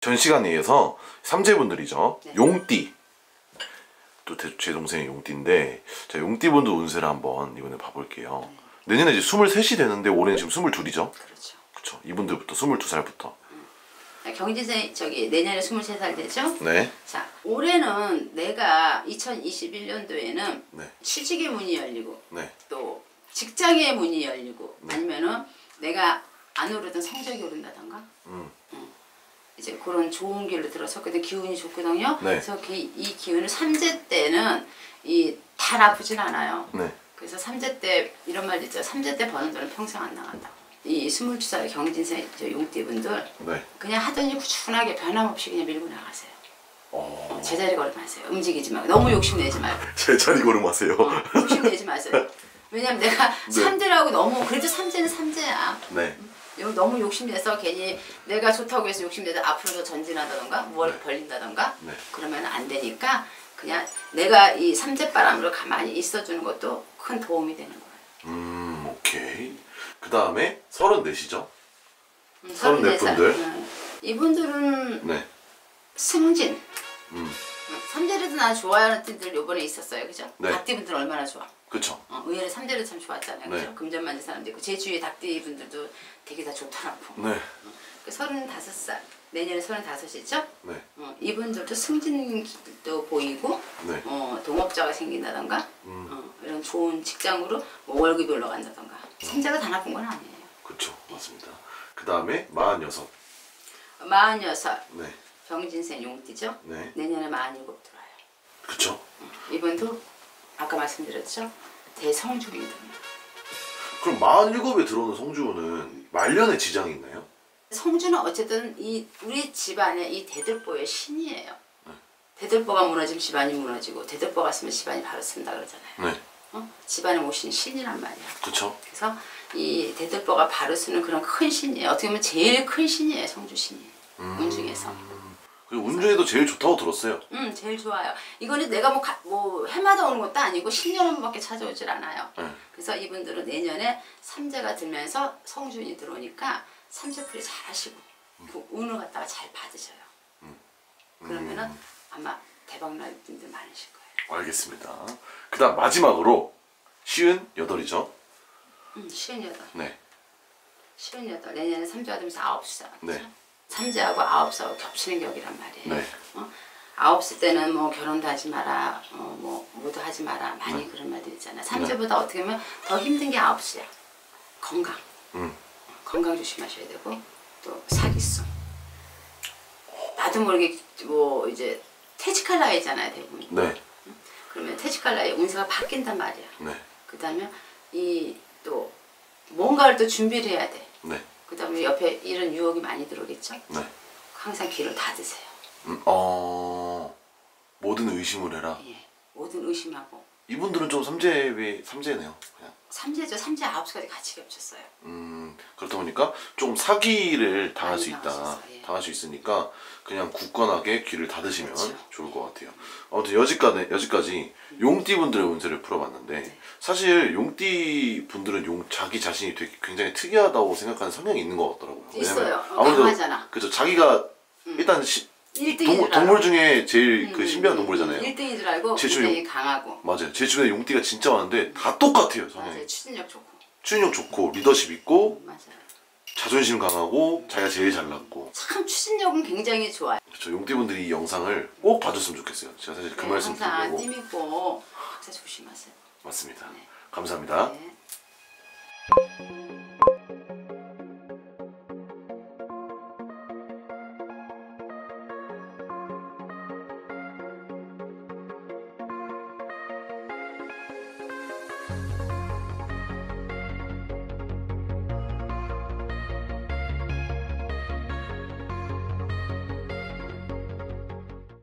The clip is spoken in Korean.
전 시간에 이어서 삼재분들이죠. 네. 용띠. 또 제 동생이 용띠인데 자 용띠분들 운세를 한번 이번에 봐볼게요. 내년에 이제 23이 되는데 올해는 지금 22이죠. 그렇죠. 그쵸. 이분들부터 22살부터. 경진생 저기 내년에 23살 되죠? 네. 자, 올해는 내가 2021년도에는 네. 취직의 문이 열리고 네. 또 직장의 문이 열리고 네. 아니면은 내가 안 오르던 성적이 오른다던가 음. 이제 그런 좋은 길로 들어섰거든 기운이 좋거든요. 네. 그래서 그, 이 기운을 삼재 때는 이다 나쁘진 않아요. 네. 그래서 삼재 때 이런 말 있죠. 삼재 때 버는 돈은 평생 안 나간다. 이 22살 경진생 저 용띠분들 네. 그냥 하더니 꾸준하게 변함없이 그냥 밀고 나가세요. 어. 제자리 걸음하세요. 움직이지 말고 너무 욕심내지 말고 제자리 걸음하세요. 욕심내지 마세요. 왜냐면 내가 네. 삼재라고 너무 그래도 삼재는 삼재야. 네. 너무 욕심내서 괜히 내가 좋다고 해서 욕심내서 앞으로도 전진하다던가 뭘 벌린다던가 네. 그러면 안 되니까 그냥 내가 이 삼재바람으로 가만히 있어주는 것도 큰 도움이 되는 거예요. 음, 오케이. 그 다음에 34시죠? 음, 서른 네34 살. 분들. 음. 이분들은 네. 승진. 음, 음, 삼재래도 나 좋아하는 팀들 요번에 있었어요. 그죠? 네. 닭띠분들 얼마나 좋아. 그쵸. 어, 의외로 삼재도 참 좋았잖아요. 네. 그죠? 금전 만든 사람도 있고 제 주위에 닭띠 분들도 되게 다 좋더라고. 네. 그 35살 내년에 35이죠? 네. 어, 이분들도 승진도 보이고 네. 어, 동업자가 생긴다던가 음. 어, 이런 좋은 직장으로 뭐 월급이 올라간다던가 삼재가 다 나쁜 건 아니에요. 그쵸. 맞습니다. 그 다음에 46. 46 네. 병진생 용띠죠? 네. 내년에 47 들어와요. 그쵸. 이분도 아까 말씀드렸죠? 대성주입니다. 그럼 47에 들어오는 성주는 말년에 지장이 있나요? 성주는 어쨌든 이 우리 집안의 이 대들보의 신이에요. 네. 대들보가 무너지면 집안이 무너지고 대들보가 쓰면 집안이 바로 쓴다 그러잖아요. 네. 어? 집안에 모신 신이란 말이야. 그쵸. 그래서 이 대들보가 바로 쓰는 그런 큰 신이에요. 어떻게 보면 제일 큰 신이에요. 성주 신이. 운 중에서. 그리고 운중에도 제일 좋다고 들었어요. 음, 제일 좋아요. 이거는 내가 뭐, 가, 뭐 해마다 오는 것도 아니고 10년 한 번밖에 찾아오질 않아요. 네. 그래서 이분들은 내년에 삼재가 들면서 성준이 들어오니까 삼재풀이 잘 하시고 그 운을 갖다가 잘 받으셔요. 그러면은 아마 대박 날 분들 많으실 거예요. 알겠습니다. 그 다음 마지막으로 쉬운 여덟이죠. 음, 시은여덟. 네. 시은여덟. 내년에 삼재가 되면서 아홉 살. 네. 삼재하고 아홉 살하고 겹치는 격이란 말이에요. 네. 어? 아홉 살 때는 뭐 결혼도 하지 마라, 어, 뭐 뭐도 하지 마라 많이 네. 그런 말들 있잖아요. 삼재보다 어떻게 보면 더 힘든 게 아홉 살이야. 건강. 음. 건강 조심하셔야 되고 또 사기성. 나도 모르게 뭐 이제 퇴직할 나이잖아요 대부분. 네. 그러면 퇴직할 나이에 운세가 바뀐단 말이야. 네. 그다음에 이 또 뭔가를 또 준비를 해야 돼. 네. 그다음에 옆에 이런 유혹이 많이 들어오겠죠. 네. 항상 귀를 닫으세요. 음, 어, 모든 의심을 해라. 예. 모든 의심하고 이분들은 좀 삼재의 삼재네요. 그냥. 삼재죠. 삼재 아홉 가지 같이 겹쳤어요. 음, 그렇다 보니까 조금 사기를 당할 수 있다. 예. 당할 수 있으니까 그냥 굳건하게 귀를 닫으시면 그렇죠. 좋을 것 같아요. 아무튼 여지까지, 여지까지 용띠 분들의 운세를 풀어봤는데 네. 사실 용띠 분들은 용, 자기 자신이 되게 굉장히 특이하다고 생각하는 성향이 있는 것 같더라고요. 있어요. 어, 강하잖아. 그죠. 자기가 일단 시, 1등인 동, 줄 동물. 중에 제일 음, 그 신비한 음, 동물이잖아요. 1등인 줄 알고 제 주변에 강하고 맞아요. 제 주변에 용띠가 진짜 많은데 다 똑같아요. 성향이. 맞아요. 추진력 좋고 추진력 좋고 리더십 있고 맞아요. 자존심 강하고 자기가 제일 잘났고 참 추진력은 굉장히 좋아요. 그렇죠. 용띠분들이 이 영상을 꼭 봐줬으면 좋겠어요. 제가 사실 그 네, 말씀 항상 띠 믿고 항상 조심하세요. 맞습니다. 네. 감사합니다. 네.